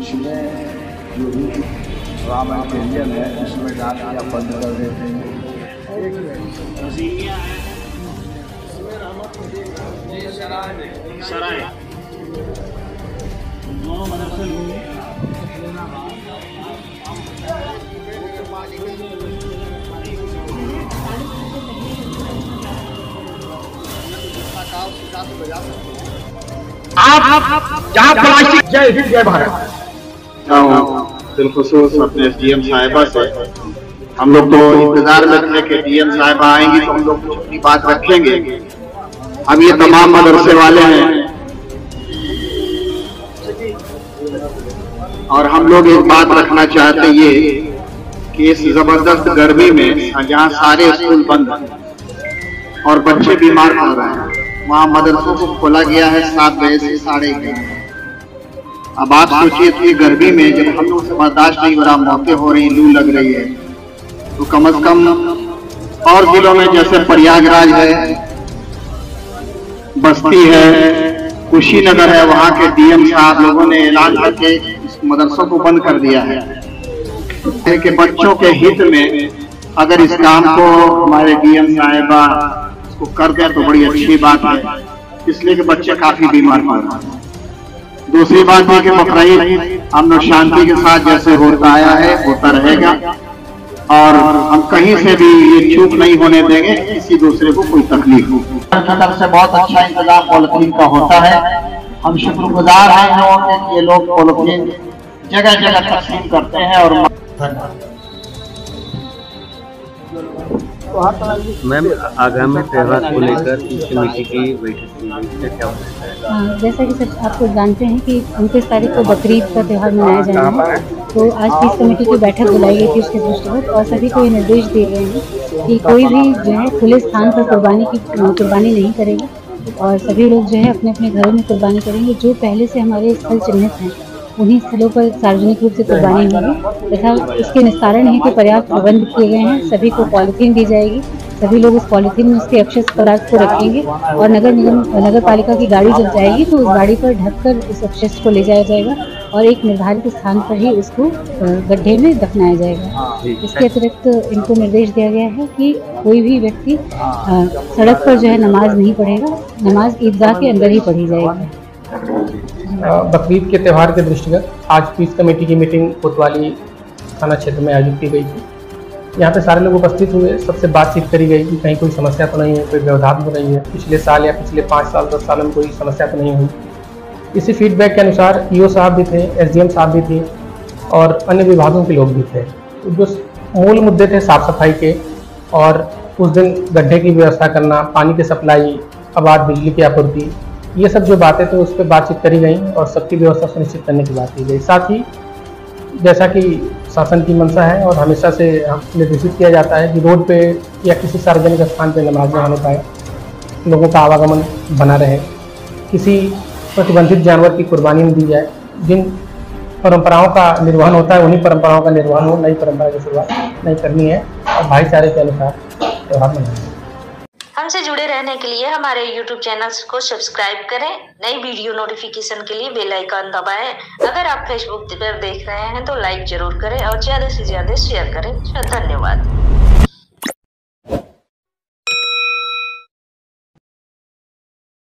इसमें जो भी रॉ मटेरियल है डाल आप बंद कर देते हैं सराय दोनों आप जहाँ प्लास्टिक जय हिंद जय भारत बिलखसूस अपने डी एम साहिबा से। हम लोग तो इंतज़ार में थे कि डीएम साहिबा आएँगी तो हम लोग कुछ अपनी बात रखेंगे। अब ये तमाम मदरसे वाले हैं। और हम लोग एक बात रखना चाहते ये कि इस ज़बरदस्त गर्मी में जहाँ सारे स्कूल बंद हैं और बच्चे बीमार पड़ रहे हैं, वहाँ मदरसों को खोला गया है सात बजे से साढ़े ग्यारह अब आप सोचिए कि गर्मी में जब हम लोग बर्दाश्त नहीं हो रहा, मौतें हो रही, लू लग रही है तो कम से कम और जिलों में जैसे प्रयागराज है, बस्ती है, कुशीनगर है, वहाँ के डीएम साहब लोगों ने ऐलान करके इस मदरसों को बंद कर दिया है। है कि बच्चों के हित में अगर इस काम को हमारे डीएम साहिबा इसको कर दें तो बड़ी अच्छी बात है। इसलिए कि बच्चे काफ़ी बीमार पड़ रहे हैं। दूसरी बात है कि बकरीद अमन और शांति के साथ जैसे होता आया है होता रहेगा। और हम कहीं से भी ये चूक नहीं होने देंगे किसी दूसरे को कोई तकलीफ़ हो की तरफ़ से बहुत अच्छा इंतज़ाम पॉलिथीन का होता है। हम शुक्रगुजार हैं लोगों के ये लोग पॉलिथीन जगह जगह तकसीम करते हैं और मैम आगामी त्यौहार को लेकर कमेटी की बैठक क्या हाँ, जैसा कि सब आप लोग जानते हैं कि उनतीस तारीख को बकरीद का त्यौहार मनाया जाना है। तो आज पीस कमेटी की बैठक बुलाई गई थी उसके दृष्टिगत और सभी को ये निर्देश दिए गए हैं कि कोई भी जो है खुले स्थान पर कुर्बानी की कुर्बानी नहीं करेगी और सभी लोग जो है अपने अपने घरों में कुर्बानी करेंगे जो पहले से हमारे स्थल चिन्हित हैं। उन्हीं स्थलों पर सार्वजनिक रूप से कुर्बानी होगी तथा इसके निस्तारण हेतु पर्याप्त प्रबंध किए गए हैं। सभी को पॉलिथीन दी जाएगी। सभी लोग उस पॉलिथीन में उसके अक्षय पदार्थ को रखेंगे और नगर निगम नगर पालिका की गाड़ी जब जाएगी तो उस गाड़ी पर ढककर उस अवशेष को ले जाया जाएगा और एक निर्धारित स्थान पर ही उसको गड्ढे में दफनाया जाएगा। इसके अतिरिक्त इनको निर्देश दिया गया है कि कोई भी व्यक्ति सड़क पर जो है नमाज़ नहीं पढ़ेगा। नमाज़ ईदगाह के अंदर ही पढ़ी जाएगी। बकरीद के त्यौहार के दृष्टिगत आज पीस कमेटी की मीटिंग कोतवाली थाना क्षेत्र में आयोजित की गई थी। यहाँ पे सारे लोग उपस्थित हुए, सबसे बातचीत करी गई कि कहीं कोई समस्या तो नहीं है, कोई व्यवधान तो नहीं है। पिछले साल या पिछले पाँच साल, दस साल में कोई समस्या तो नहीं हुई। इसी फीडबैक के अनुसार ईओ साहब भी थे एसडीएम साहब भी थे और अन्य विभागों के लोग भी थे। जो मूल मुद्दे थे साफ़ सफ़ाई के और उस दिन गड्ढे की व्यवस्था करना, पानी की सप्लाई आबाद बिजली की आपूर्ति ये सब जो बातें थे उस पर बातचीत करी गई और सबकी व्यवस्था सुनिश्चित करने की बात की गई। साथ ही जैसा कि शासन की मंशा है और हमेशा से निर्देशित किया जाता है कि रोड पे या किसी सार्वजनिक स्थान पे नमाज़ न होने पाए, लोगों का आवागमन बना रहे। किसी प्रतिबंधित जानवर की कुर्बानी न दी जाए, जिन परंपराओं का निर्वहन होता है, उन्हीं परंपराओं का निर्वहन हो, नई परंपरा की शुरुआत नहीं करनी है और भाईचारे के अनुसार त्यौहार मनाना है। हमसे जुड़े रहने के लिए हमारे YouTube चैनल को सब्सक्राइब करें। नई वीडियो नोटिफिकेशन के लिए बेल आइकन दबाएँ। अगर आप Facebook पर देख रहे हैं तो लाइक ज़रूर करें और ज़्यादा से ज़्यादा शेयर करें। धन्यवाद।